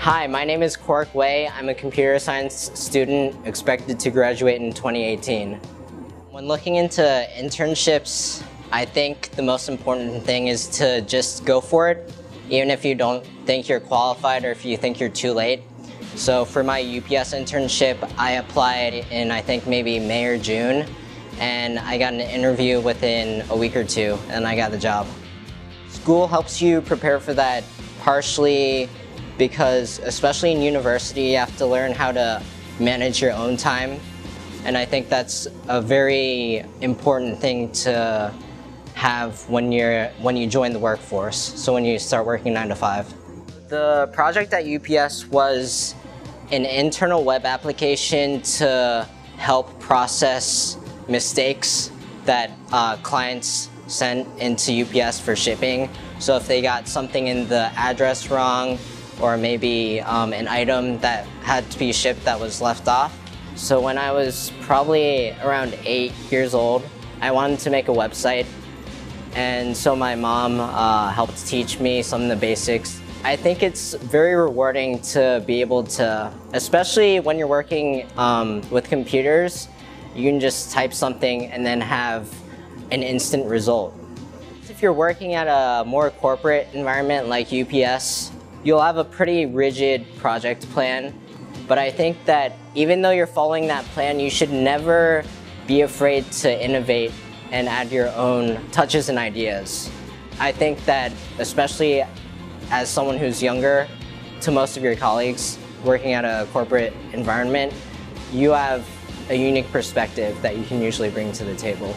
Hi, my name is Quark Wei. I'm a computer science student expected to graduate in 2018. When looking into internships, I think the most important thing is to just go for it, even if you don't think you're qualified or if you think you're too late. So for my UPS internship, I applied in I think maybe May or June, and I got an interview within a week or two, and I got the job. School helps you prepare for that partially because, especially in university, you have to learn how to manage your own time. And I think that's a very important thing to have when you're when you join the workforce. So when you start working nine to five. The project at UPS was an internal web application to help process mistakes that uh, clients sent into UPS for shipping. So if they got something in the address wrong, or maybe um, an item that had to be shipped that was left off. So when I was probably around eight years old, I wanted to make a website. And so my mom uh, helped teach me some of the basics. I think it's very rewarding to be able to, especially when you're working um, with computers, you can just type something and then have an instant result. If you're working at a more corporate environment like UPS, you'll have a pretty rigid project plan. But I think that even though you're following that plan, you should never be afraid to innovate and add your own touches and ideas. I think that especially as someone who's younger to most of your colleagues working at a corporate environment, you have a unique perspective that you can usually bring to the table.